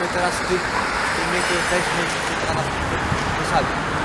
my teraz w meter 10 tym miejscu jesteśmy, na nas, sabe?